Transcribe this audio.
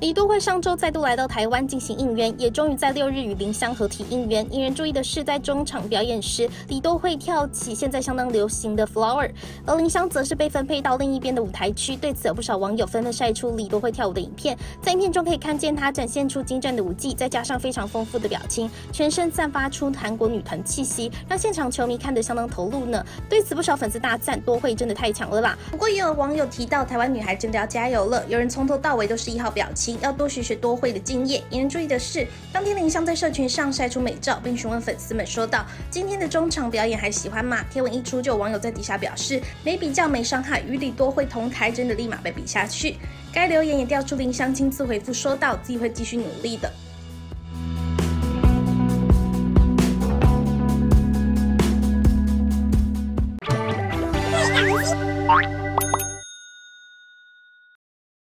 李多惠上周再度来到台湾进行应援，也终于在六日与林湘合体应援。引人注意的是，在中场表演时，李多惠跳起现在相当流行的 Flower，而林湘则是被分配到另一边的舞台区。对此，有不少网友纷纷晒出李多惠跳舞的影片，在影片中可以看见她展现出精湛的舞技，再加上非常丰富的表情，全身散发出韩国女团气息，让现场球迷看得相当投入呢。对此，不少粉丝大赞多惠真的太强了啦。不过，也有网友提到，台湾女孩真的要加油了，有人从头到尾都是一号表情。要多学学多会的经验。引人注意的是，当天林香在社群上晒出美照，并询问粉丝们说道：“今天的中场表演还喜欢吗？”贴文一出，就有网友在底下表示：“没比较没伤害，与李多惠同台，真的立马被比下去。”该留言也调出林香亲自回复说道：“自己会继续努力的。”